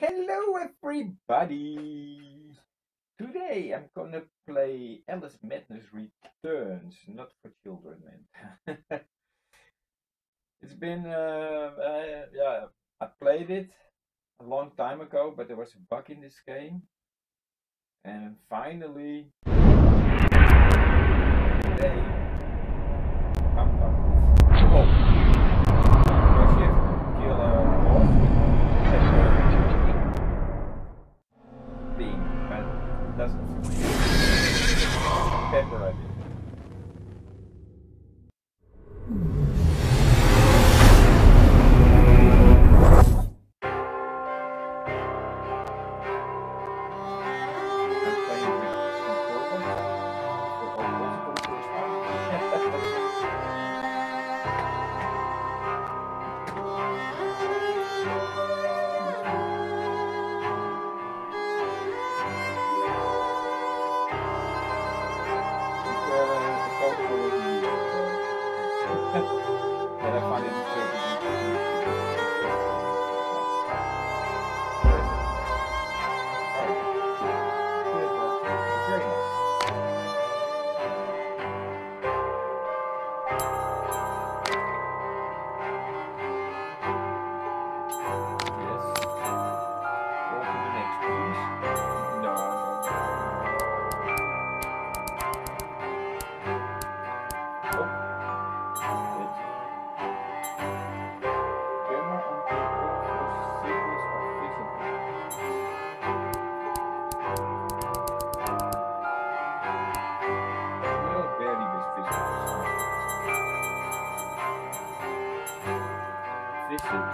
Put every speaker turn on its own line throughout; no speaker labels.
Hello, everybody! Today I'm gonna play Alice Madness Returns, not for children, man. it's been, uh, uh, yeah, I played it a long time ago, but there was a bug in this game. And finally, today,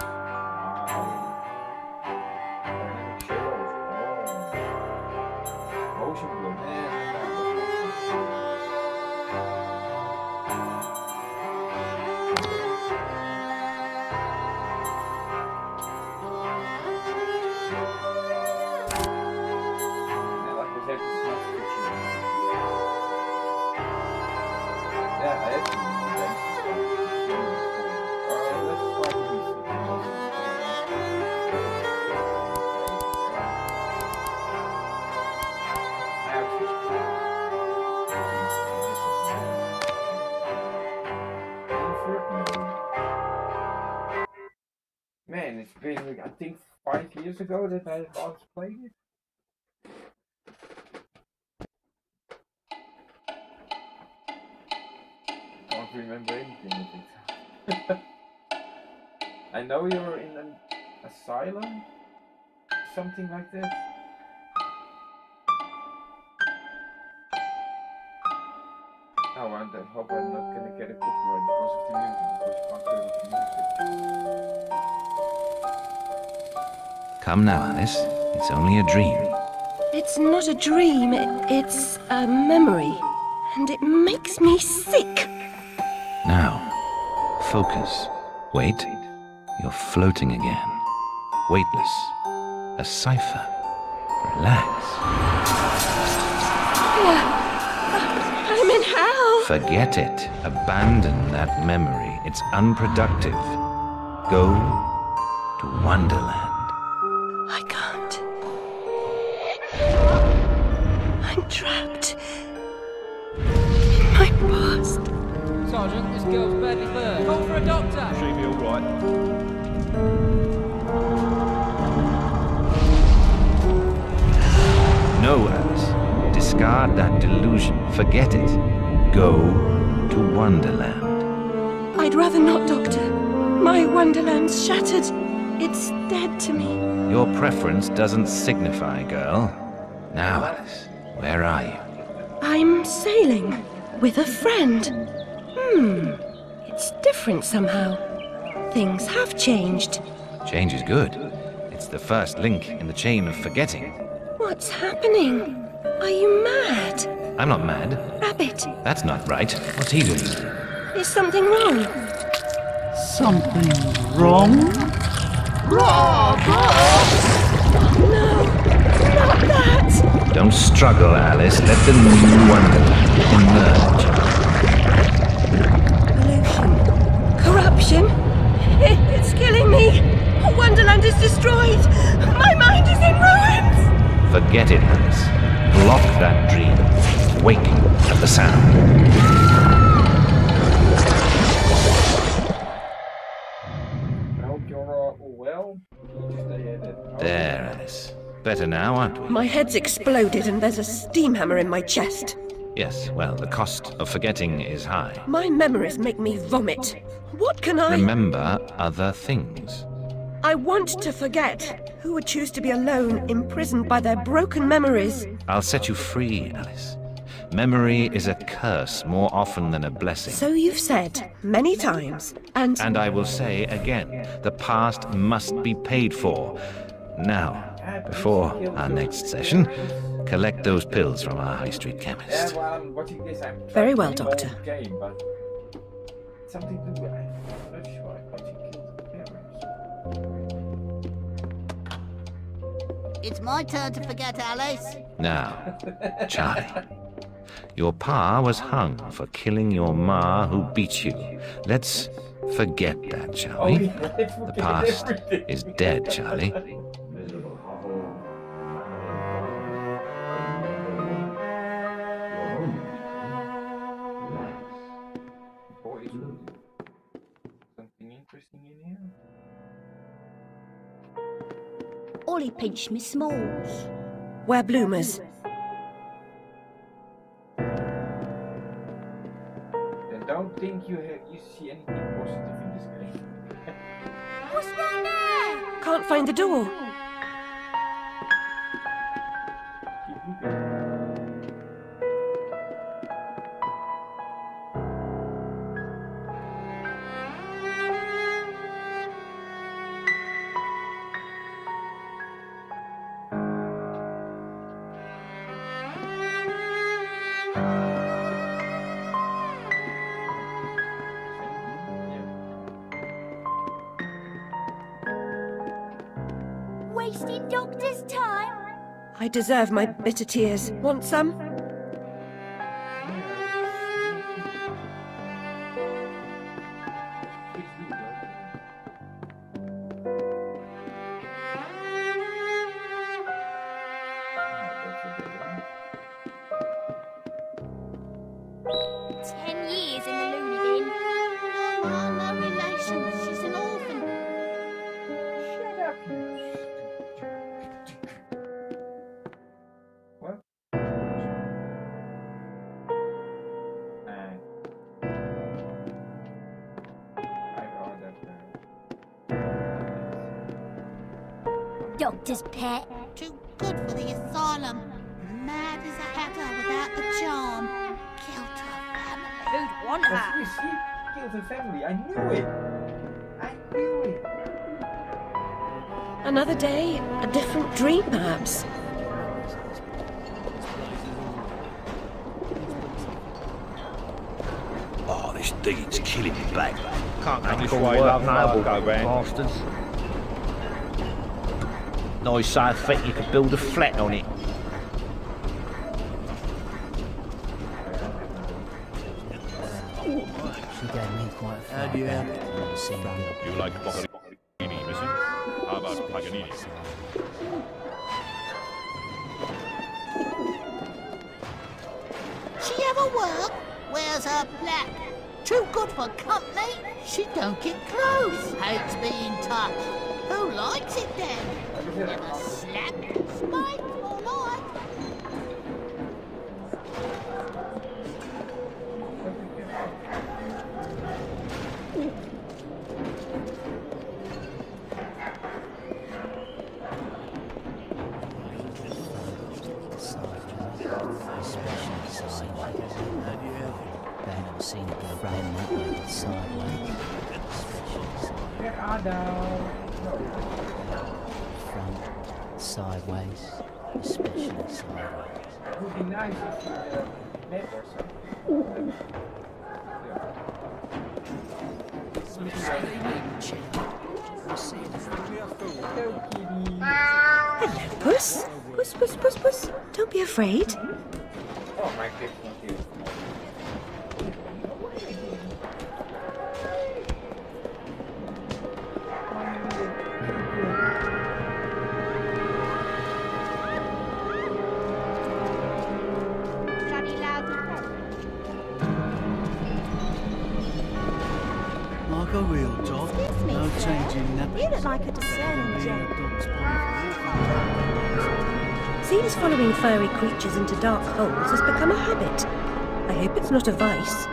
Distance. Wow. That I played it. Can't remember anything. I know you're in an asylum, something like that. Oh, I hope I'm not gonna get a copyright because of the music,
Come now, Alice. It's only a dream.
It's not a dream, it's a memory. And it makes me sick.
Now, focus. Wait. You're floating again. Weightless. A cipher. Relax.
I'm in hell.
Forget it. Abandon that memory. It's unproductive. Go to Wonderland. No, Alice. Discard that delusion. Forget it. Go to Wonderland.
I'd rather not, Doctor. My wonderland's shattered. It's dead to me.
Your preference doesn't signify, girl. Now, Alice, where are you?
I'm sailing with a friend. Hmm. It's different somehow. Things have changed.
Change is good. It's the first link in the chain of forgetting.
What's happening? Are you mad?
I'm not mad.
Rabbit,
That's not right. What's he doing?
is something wrong?
Something wrong?
No, not that!
Don't struggle, Alice. Let the new Wonderland emerge.
Killing me. Wonderland is destroyed. My mind is in ruins.
Forget it, Alice. Block that dream. Wake at the sound.
I hope you're all well. Please stay at it.
There, Alice. Better now, aren't we?
My head's exploded and there's a steam hammer in my chest.
Yes, well, the cost of forgetting is high.
My memories make me vomit. What can I.
Remember other things.
I want to forget. Who would choose to be alone, imprisoned by their broken memories?
I'll set you free, Alice. Memory is a curse more often than a blessing.
So you've said many times, and.
And I will say again, the past must be paid for. Now, before our next session, collect those pills from our high street chemist.
while I'm watching this, I'm
Very well, Doctor.
play the Game, but something to do. I'm not sure. I thought she killed the parents.
It's my turn to forget, Alice.
Now, Charlie. Your pa was hung for killing your ma who beat you. Let's forget that, shall we? The past is dead, Charlie.
Ollie pinched me smalls.
We're bloomers.
Then don't think you have, you see anything positive in this game.
What's that there?
Can't find the door. Deserve my bitter tears. Want some?
Family. Who'd want
you see, killed her family. I knew it. I knew it.
Another day, a different dream, perhaps.
Oh, this deed's killing me back.
Can't
Ain't
this
got
way,
work
love,
now,
no,
go round.
bastards.
Nice so thick you could build a flat on it.
Quite How you have?
You like Boccherini, missing? How about Paganini?
She ever work? Where's her plaque? Too good for company? She don't get close. Hates being touched. Who
a real dog.
Excuse me,
No
sir.
changing nappy.
You look like a discerning gent.
Seems following furry creatures into dark holes has become a habit. I hope it's not a vice.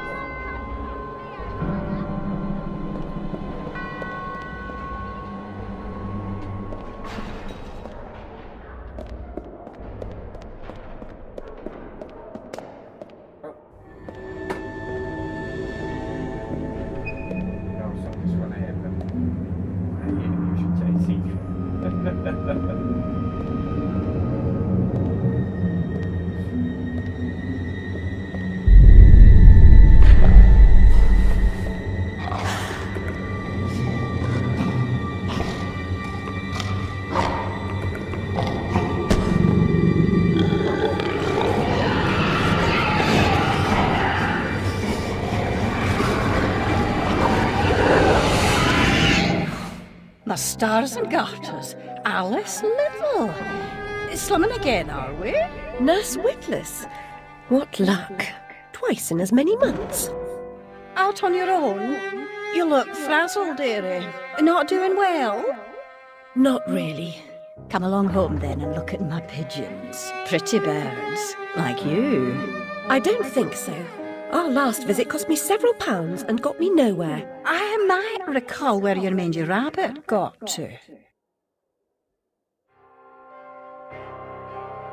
Stars and garters, Alice Little. Slumming again, are we?
Nurse Witless. What luck. Twice in as many months.
Out on your own? You look frazzled, dearie. Not doing well?
Not really.
Come along home then and look at my pigeons. Pretty birds, like you.
I don't think so. Our last visit cost me several pounds and got me nowhere.
I might recall where your mangy rabbit got to.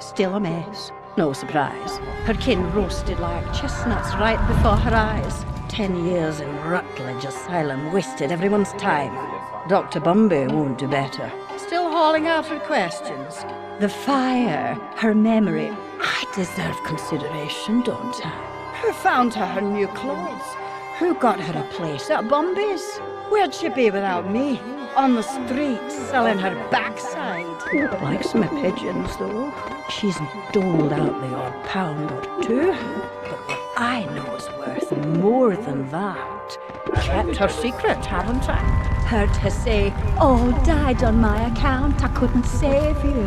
Still a mess. No surprise. Her kin roasted like chestnuts right before her eyes. Ten years in Rutledge Asylum wasted everyone's time. Dr. Bumby won't do better. Still hauling out her questions. The fire, her memory. I deserve consideration, don't I? Who found her her new clothes? Who got her a place at Bumby's? Where'd she be without me? On the street, selling her backside. Likes my pigeons, though. She's doled out the odd pound or two. But what I know is worth more than that. Kept her secret, haven't I? Heard her say, all died on my account, I couldn't save you.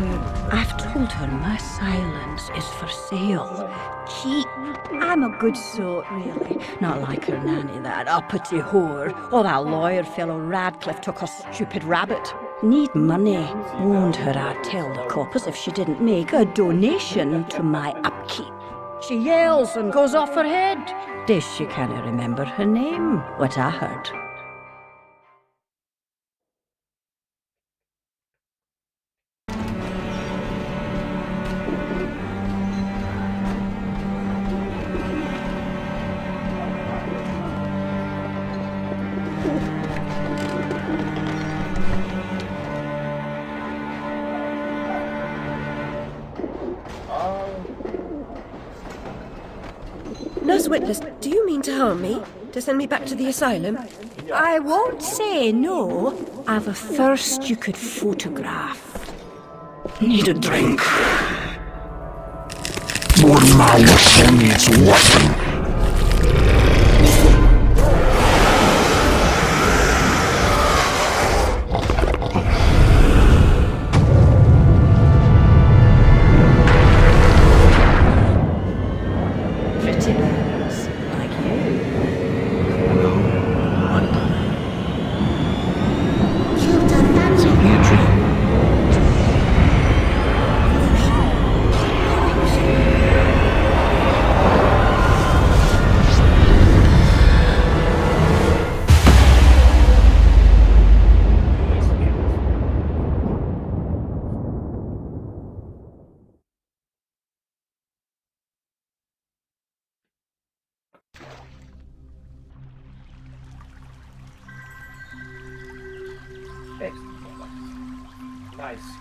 I've told her my silence is for sale. Keep. I'm a good sort, really. Not like her nanny, that uppity whore, or that lawyer fellow Radcliffe took a stupid rabbit. Need money. Warned her I'd tell the coppers if she didn't make a donation to my upkeep. She yells and goes off her head. Days she can't remember her name, what I heard.
Nurse Witless, do you mean to harm me? To send me back to the asylum?
I won't say no. I've a thirst you could photograph.
Need a drink. More mouth needs washing.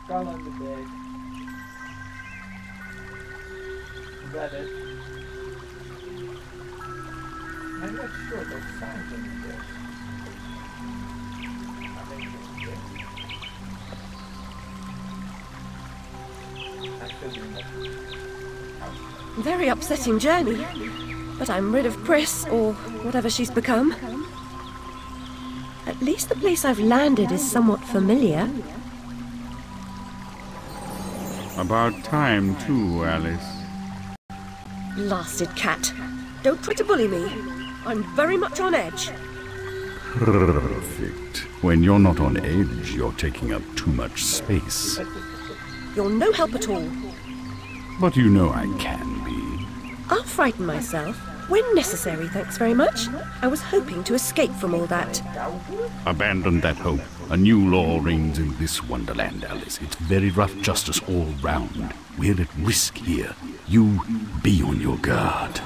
On the bed. Is that it? I'm not sure those sounds in? Actually, not.
Very upsetting journey. But I'm rid of Pris, or whatever she's become. At least the place I've landed is somewhat familiar.
About time, too, Alice.
Blasted cat. Don't try to bully me. I'm very much on edge.
Perfect. When you're not on edge, you're taking up too much space.
You're no help at all.
But you know I can be.
I'll frighten myself when necessary, thanks very much. I was hoping to escape from all that.
Abandon that hope. A new law reigns in this wonderland, Alice. It's very rough justice all round. We're at risk here. You be on your guard.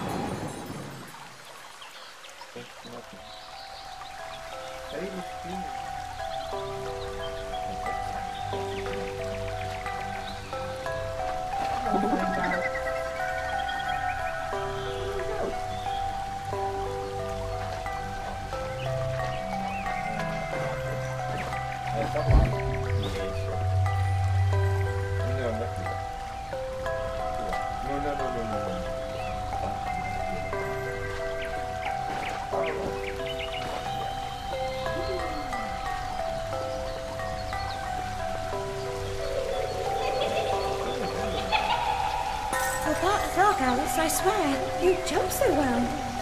Alice, I swear. You jump so well.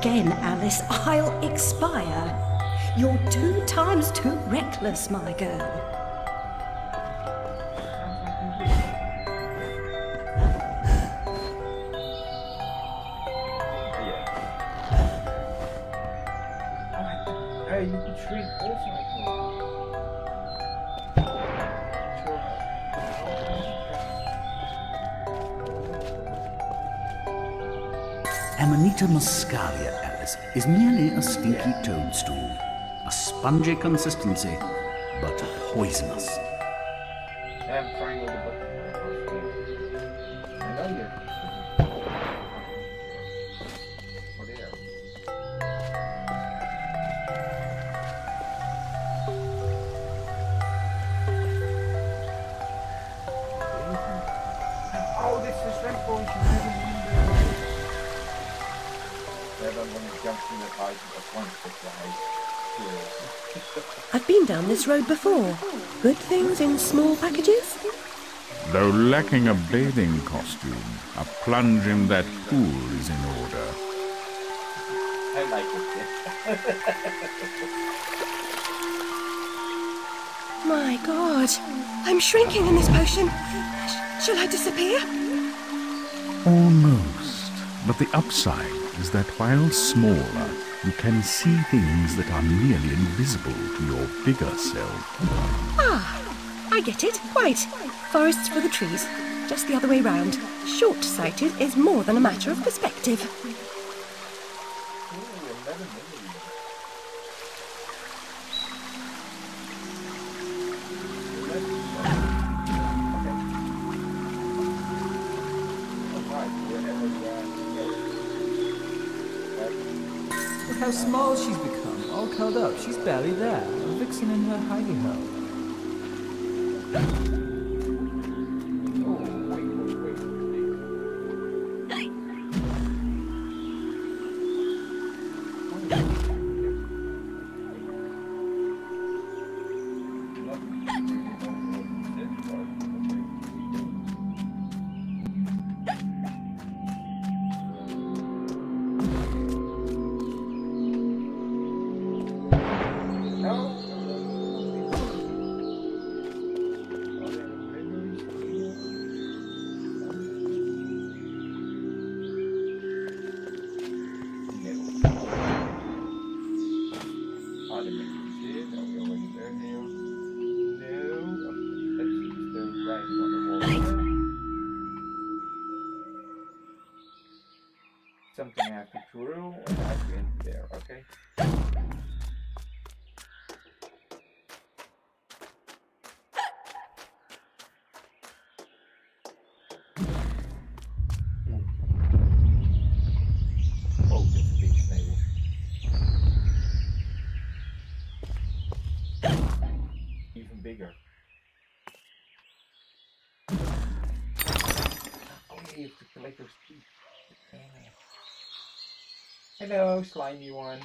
Again, Alice, I'll expire. You're two times too reckless, my girl.
Hey, you could shrink also. I
Amanita muscaria, Alice, is merely a stinky toadstool. A spongy consistency, but poisonous.
I've been down this road before. Good things in small packages?
Though lacking a bathing costume, a plunge in that pool is in order.
I like it.
My god, I'm shrinking in this potion. Sh- shall I disappear?
Almost. But the upside is that while smaller, you can see things that are nearly invisible to your bigger self.
Ah, I get it. Quite. Forests for the trees. Just the other way round. Short sighted is more than a matter of perspective.
Up. She's barely there. A vixen in her hidey hole.
You have to those teeth. Hello, slimy one.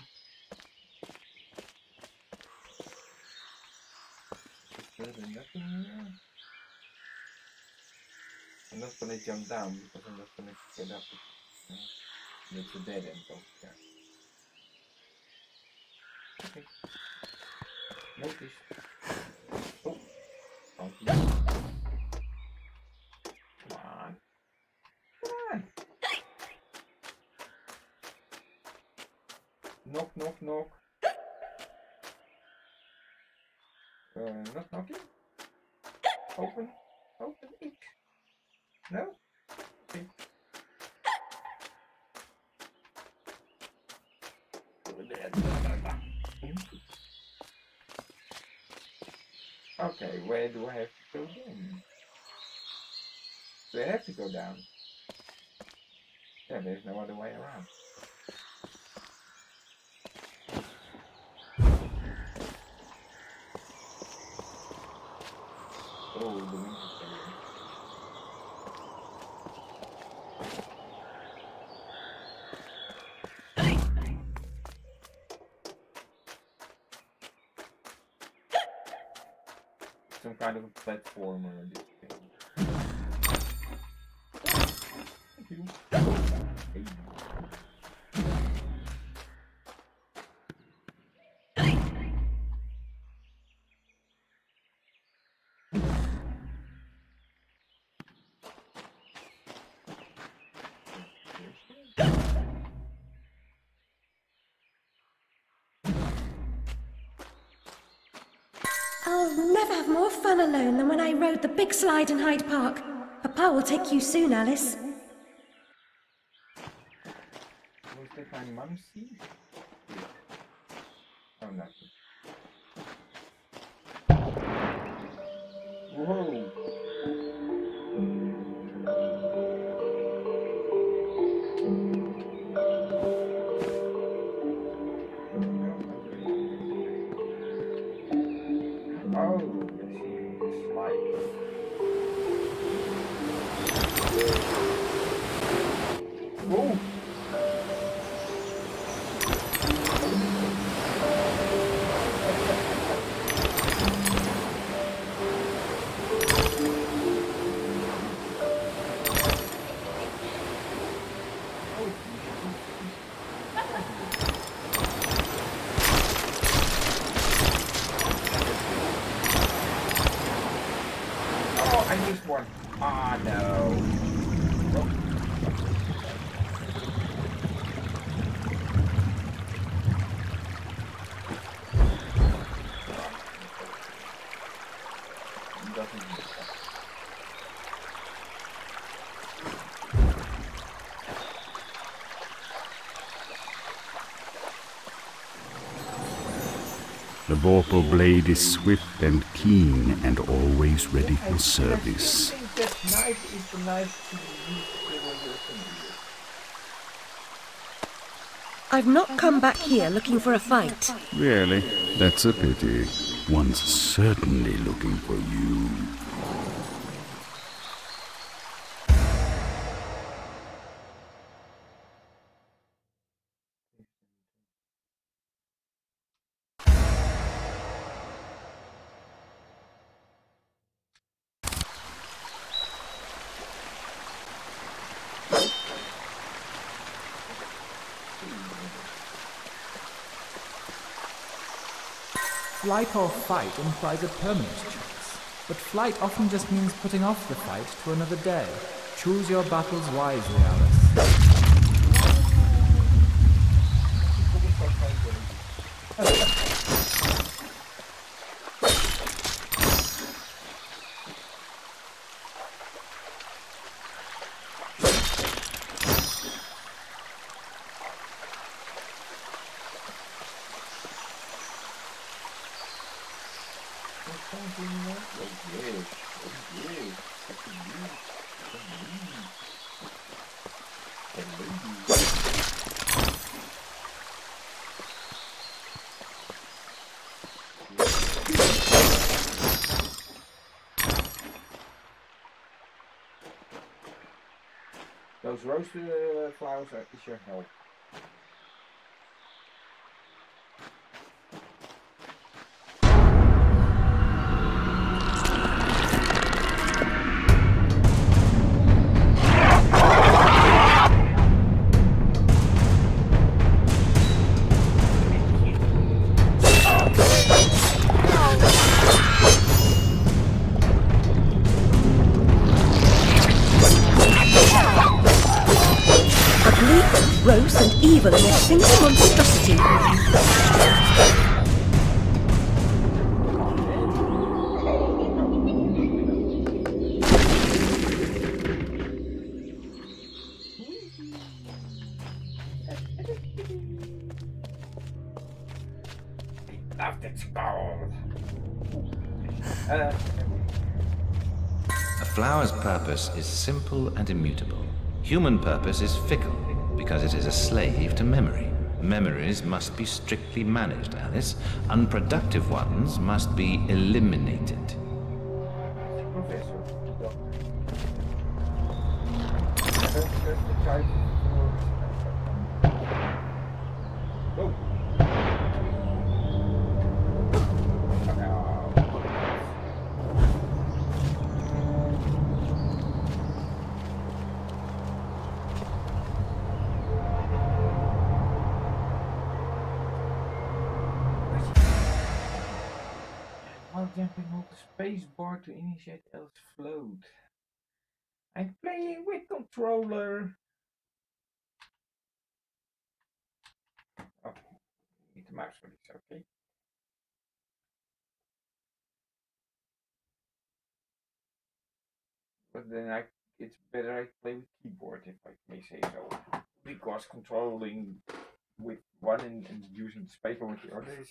Is there nothing here? I'm not gonna jump down because I'm not gonna get up. It's a dead end over. Okay. Notice. Oh. Donkey. Come on. Come on. Knock, knock, knock. Uh, not knocking? Open. Open it. No? Okay. Okay, where do I have to go then? Do I have to go down? Yeah, there's no other way around. Oh, the wind is blowing. Some kind of a platformer
I'll never have more fun alone than when I rode the big slide in Hyde Park. Papa will take you soon, Alice.
Oh.
Vorpal blade is swift and keen and always ready for service.
I think that knife is the knife to use when you're familiar.
I've not come back here looking for a fight.
Really? That's a pity. One's certainly looking for you.
Flight or fight implies a permanent choice, but flight often just means putting off the fight to another day. Choose your battles wisely, Alice.
Is your
health? Its a
flower's purpose is simple and immutable. Human purpose is fickle because it is a slave to memory. Memories must be strictly managed, Alice. Unproductive ones must be eliminated.
was controlling with one and, and using paper with the other is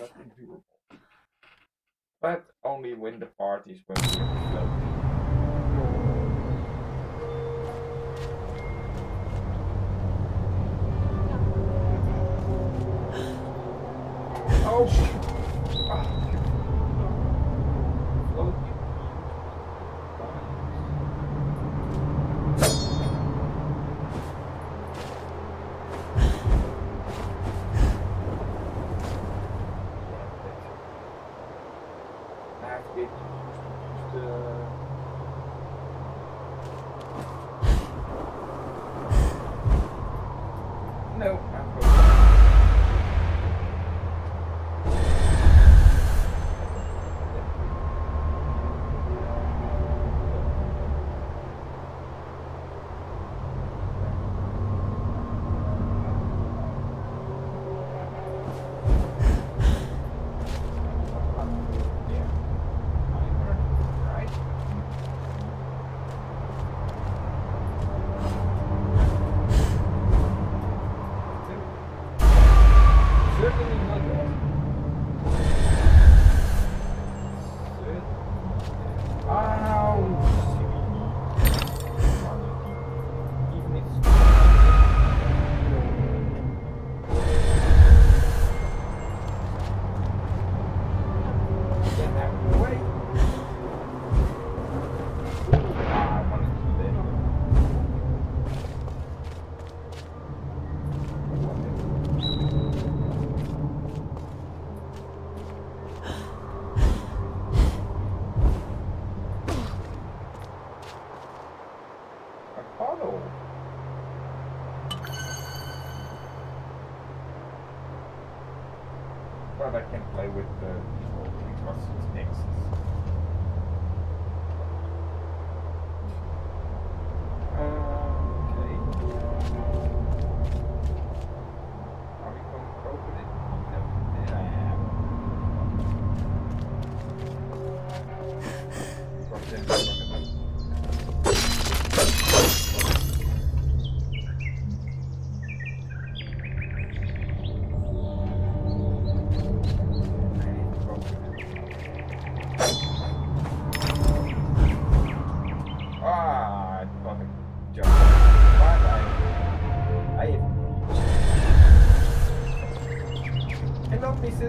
not endurable. But only when the parties were. Oh!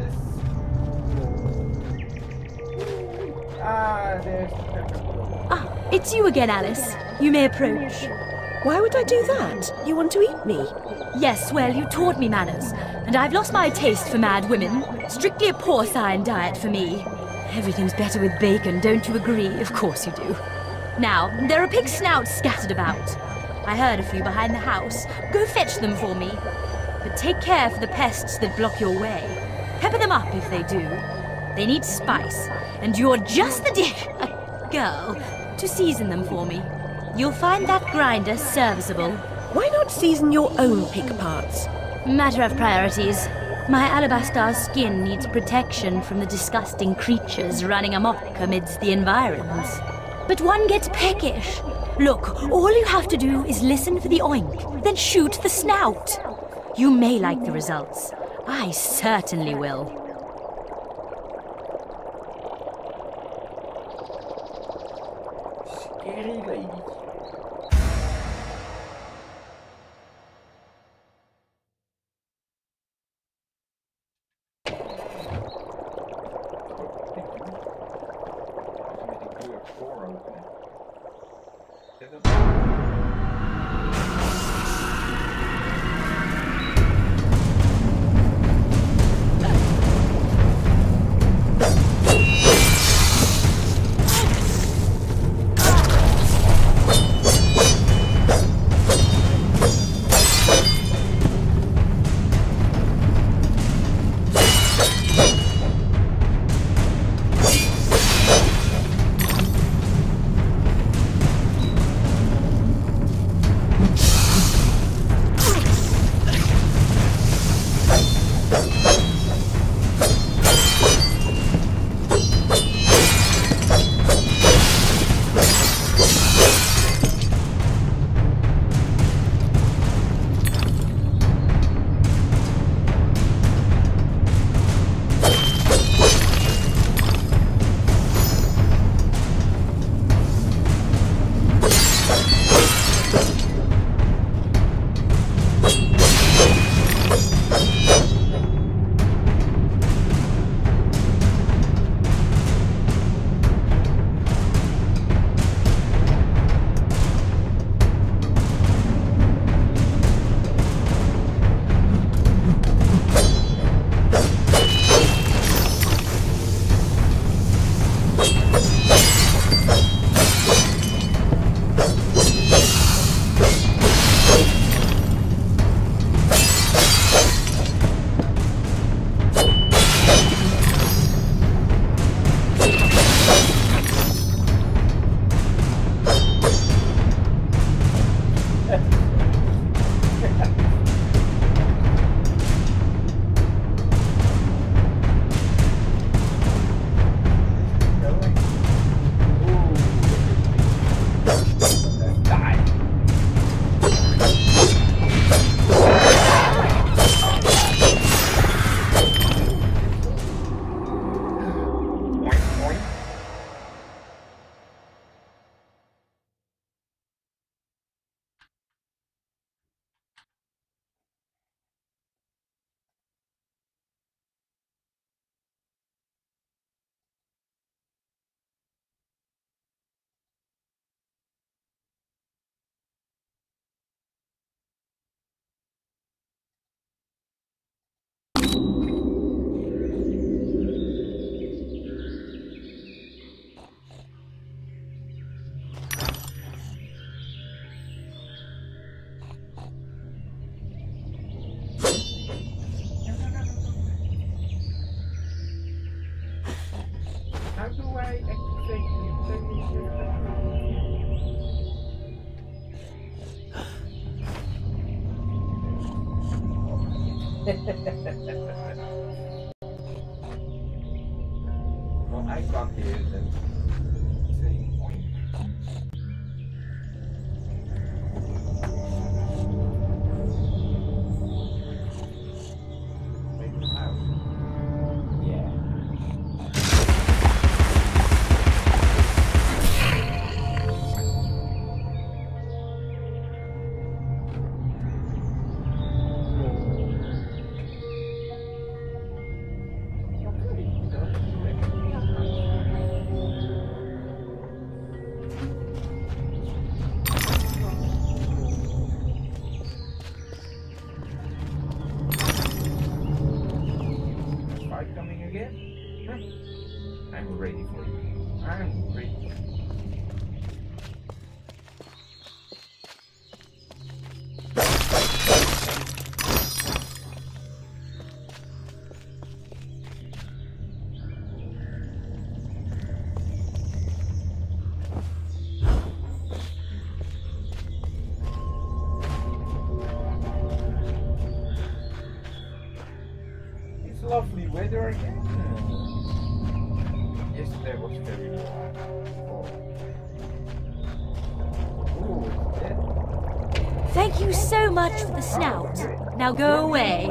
this. Ah, there's
Ah, it's you again, Alice. You may approach.
Why would I do that? You want to eat me?
Yes, well, you taught me manners, and I've lost my taste for mad women. Strictly a porcine diet for me. Everything's better with bacon, don't you agree? Of course you do. Now, there are pig snouts scattered about. I heard a few behind the house. Go fetch them for me. But take care for the pests that block your way. Pepper them up if they do. They need spice, and you're just the di- a girl to season them for me. You'll find that grinder serviceable.
Why not season your own pig parts?
Matter of priorities. My alabaster skin needs protection from the disgusting creatures running amok amidst the environs. But one gets peckish. Look, all you have to do is listen for the oink, then shoot the snout. You may like the results. I certainly will.
Well, I can't hear snout. Now go away.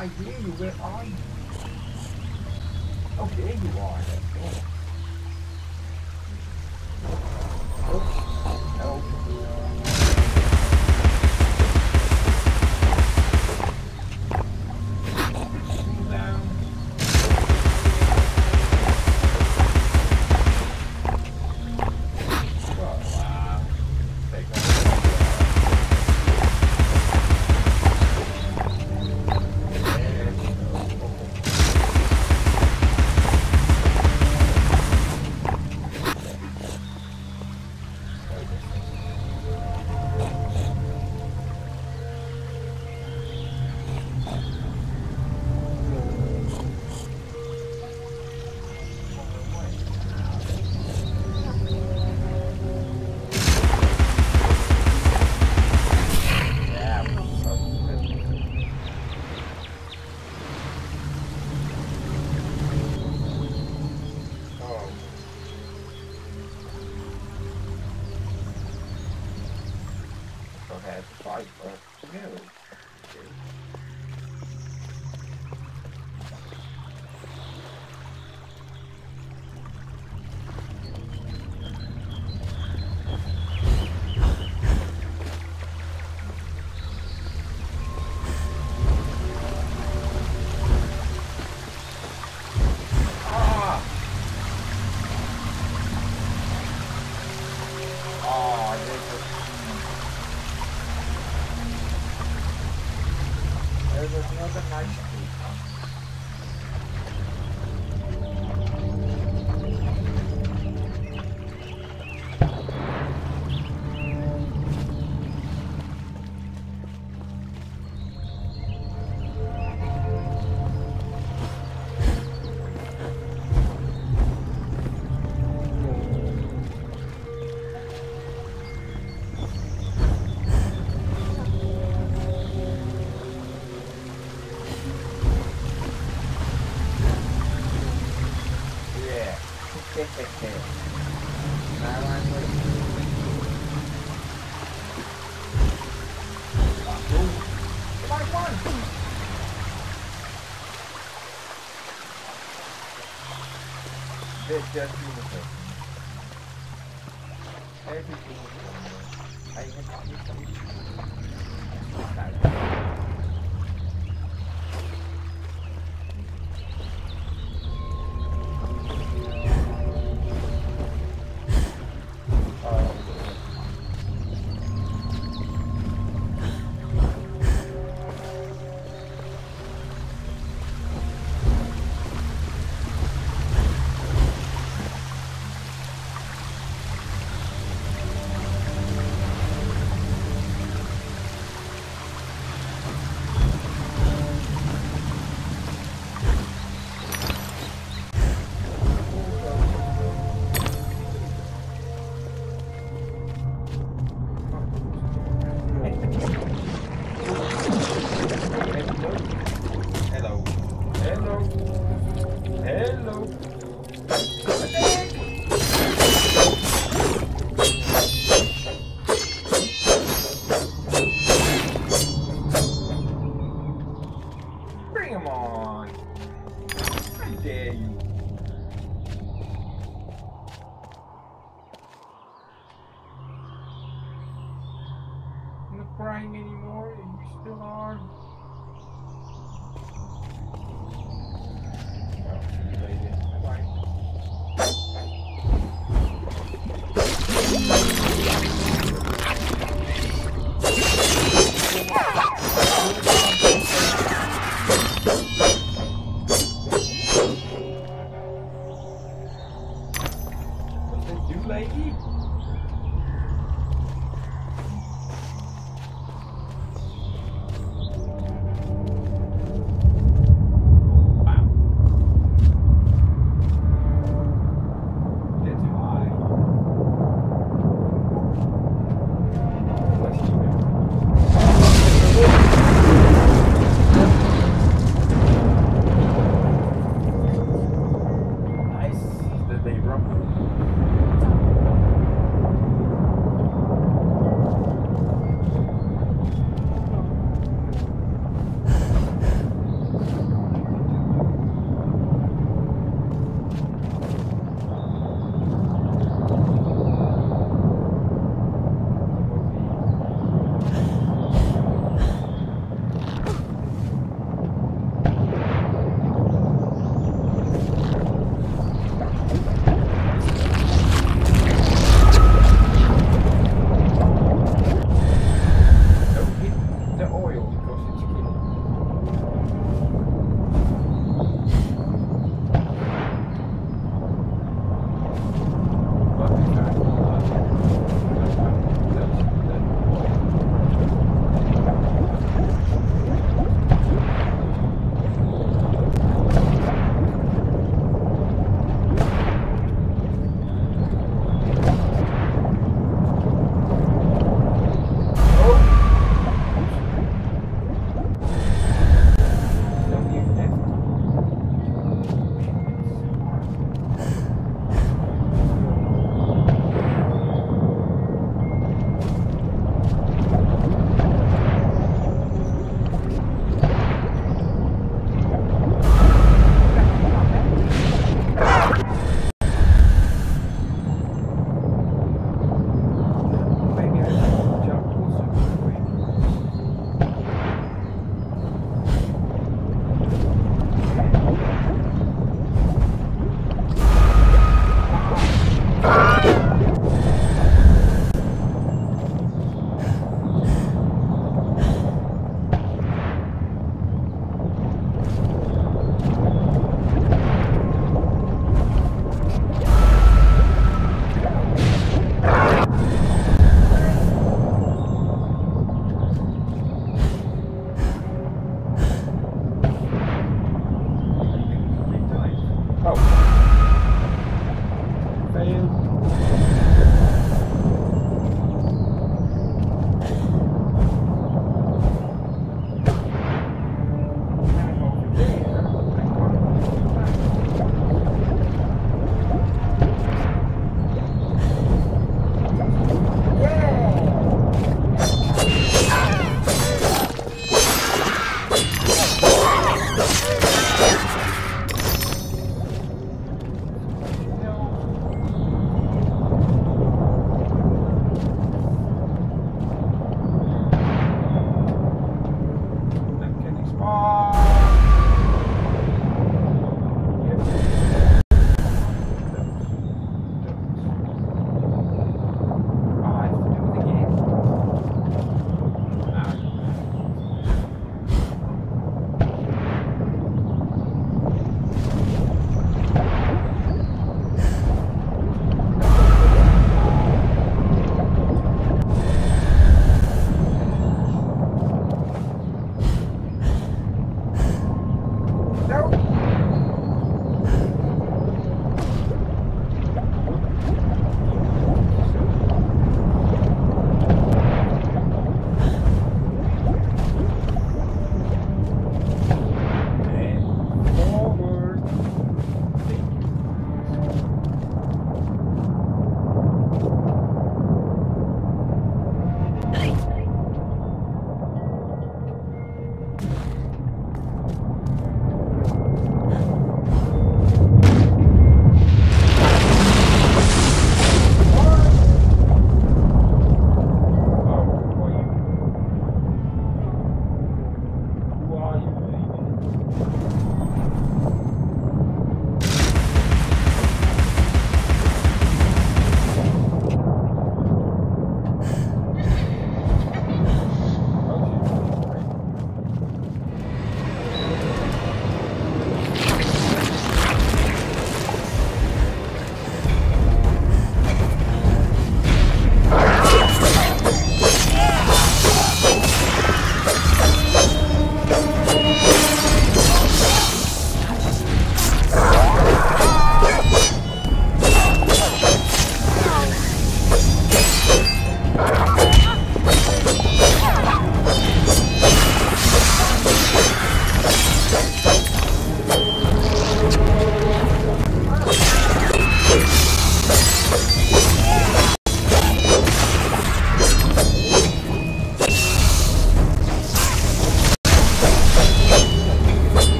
I
want, I hear you, where Oh, there's another nice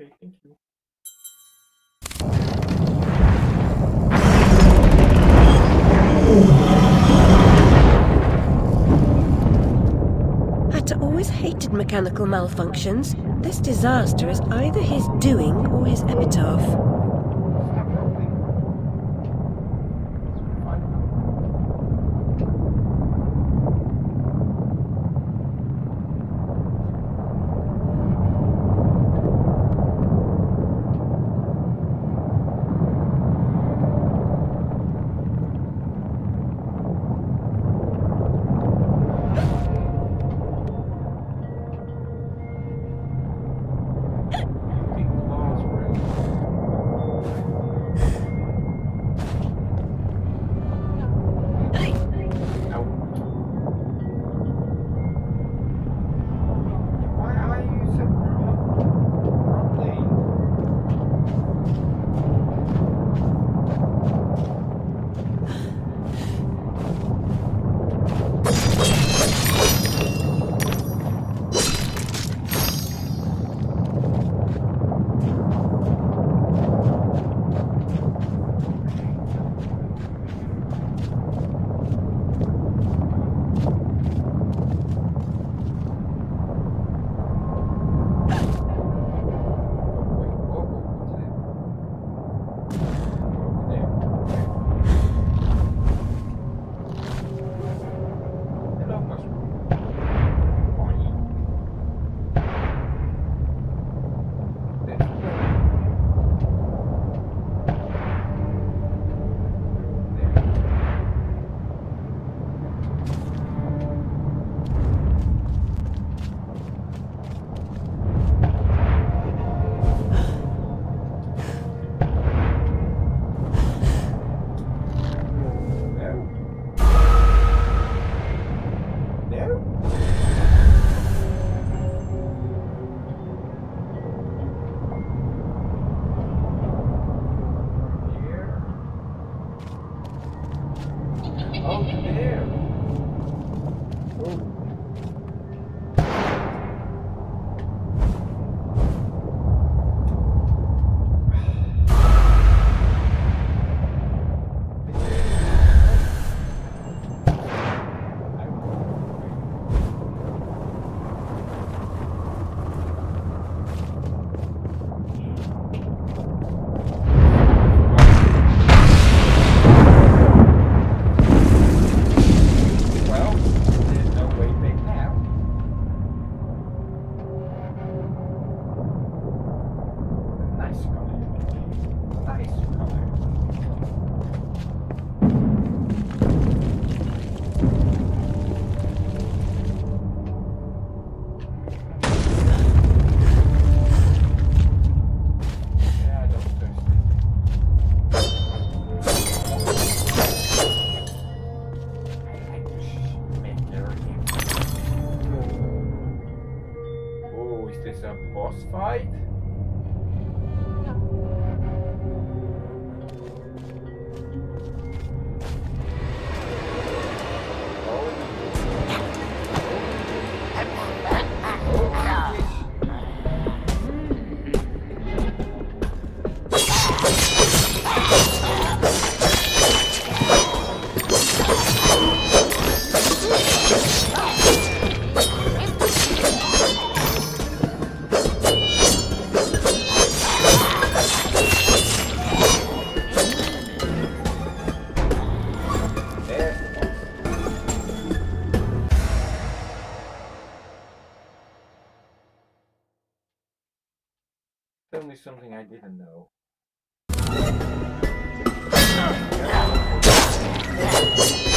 Okay, thank you.
Hatter always hated mechanical malfunctions. This disaster is either his doing or his epitaph.
tell me something I didn't know.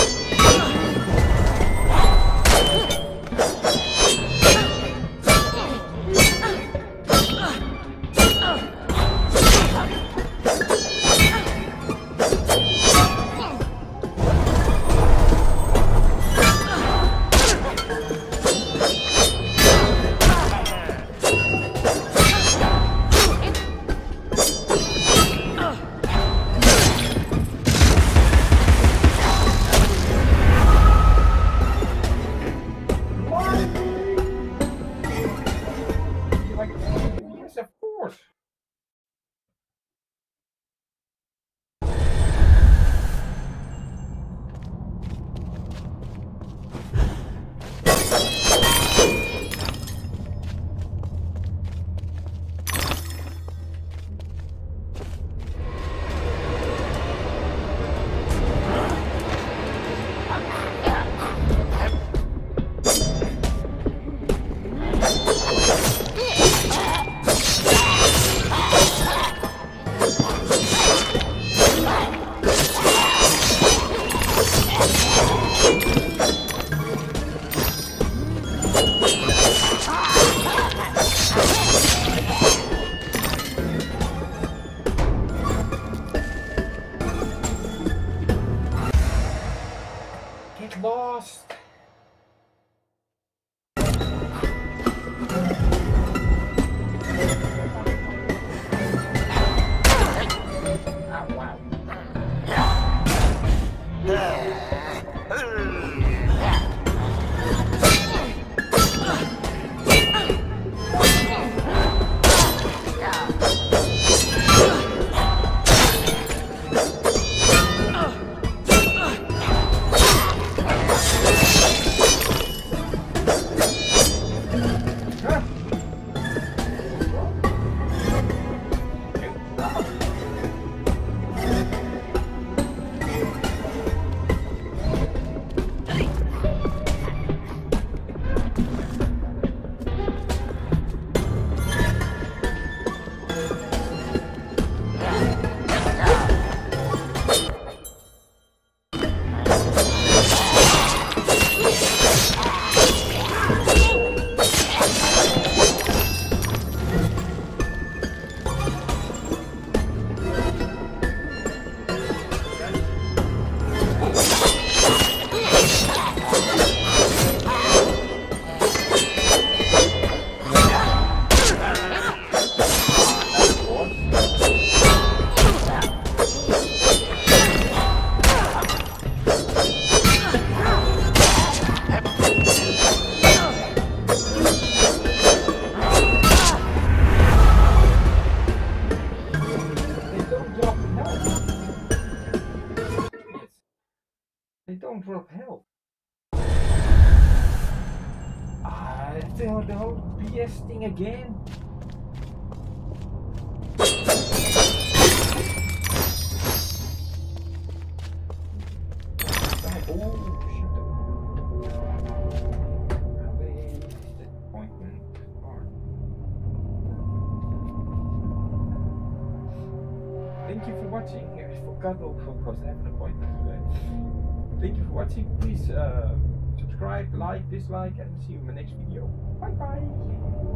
for watching. Please uh, subscribe, like, dislike, and see you in my next video. Bye bye.